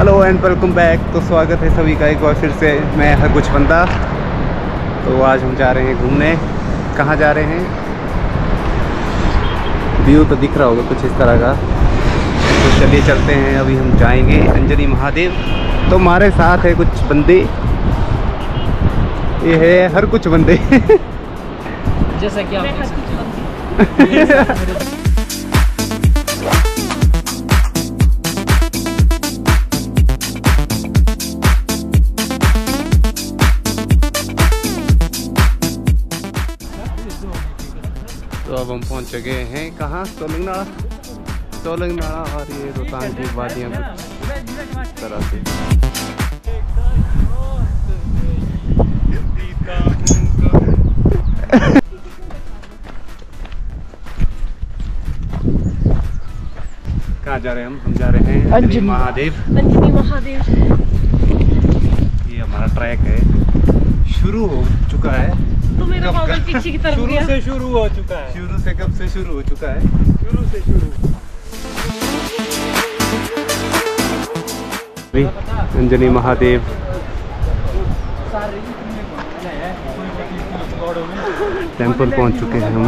And welcome back. तो स्वागत है सभी का एक बार फिर से। मैं हर कुछ बंदा। तो आज हम जा रहे हैं घूमने। कहाँ जा रहे हैं? व्यू तो दिख रहा होगा कुछ इस तरह का। तो चलिए चलते हैं। अभी हम जाएँगे अंजनी महादेव। तो हमारे साथ है कुछ बंदे। ये है हर कुछ बंदे। जैसा कि आप तो अब हम पहुँच चुके हैं कहाँ? सोलंगनाड़ा सोलंगनाड़ा और ये रोहतांग की वादियाँ कुछ तरह से। कहाँ जा रहे हैं हम? हम जा रहे हैं अंजनी। महादेव। अंजनी महादेव। ये हमारा ट्रैक है। शुरू हो चुका है। तो मेरा पीछे की तरफ़ शुरू से शुरू हो चुका है। शुरू से कब से शुरू हो चुका है? शुरू से शुरू। अंजनी महादेव। टेंपल पहुँच चुके हैं हम।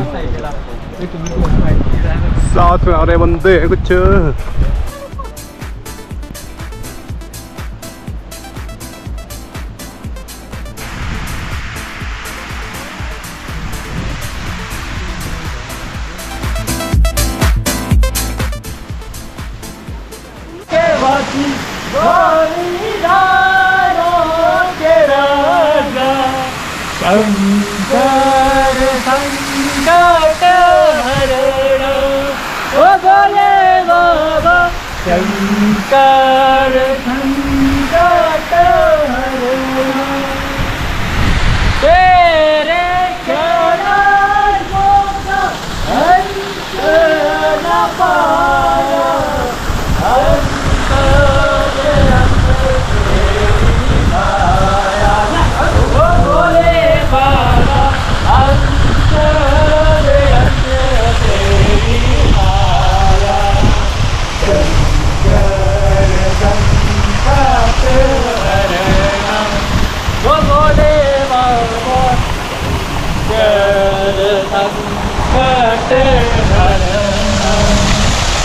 साथ में आ रहे बंदे कुछ शंकर संकट हरण ओ बोले बाबा शंकर संकट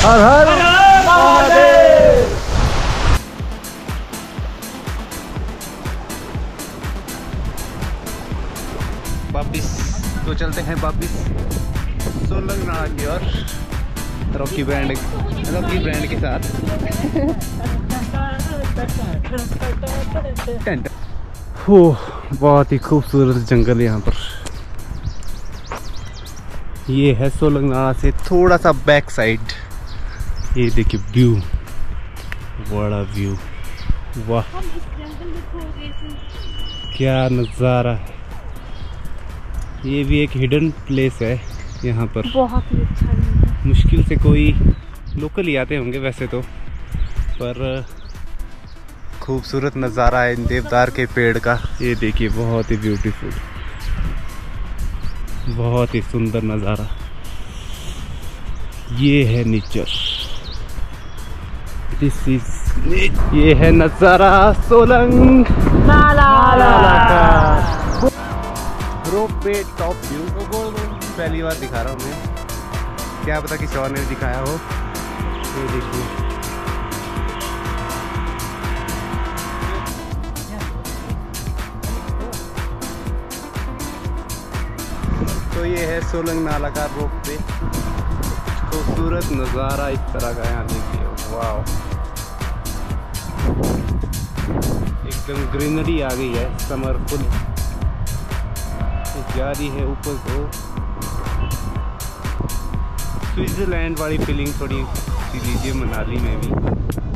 हर हर महादेव। वापिस तो चलते हैं वापिस सोलंगनाड़ा की ओर रॉकी ब्रांड रॉकी ब्रांड के साथ। टेंट। हो बहुत ही खूबसूरत जंगल यहाँ पर। ये है सोलंगनाड़ा से थोड़ा सा बैक साइड ये देखिए व्यू बड़ा व्यू वाह क्या नज़ारा। ये भी एक हिडन प्लेस है यहाँ पर। बहुत ही अच्छा मुश्किल से कोई लोकल ही आते होंगे वैसे तो। पर खूबसूरत नज़ारा है इन देवदार के पेड़ का। ये देखिए बहुत ही ब्यूटीफुल बहुत ही सुंदर नज़ारा। ये है नेचर दिस इज़ ये है नज़ारा सोलंग। नाला का। रोप पे टॉप व्यू पहली बार दिखा रहा हूँ मैं। क्या पता किसी और ने दिखाया हो। ये देखिए। तो ये है सोलंग नाला का रोप पे। खूबसूरत नज़ारा इस तरह का यहाँ देखिए। वाह एकदम ग्रीनरी आ गई है, समर फुल। जा रही है ऊपर को स्विट्जरलैंड वाली फीलिंग थोड़ी सी लीजिए, मनाली में भी।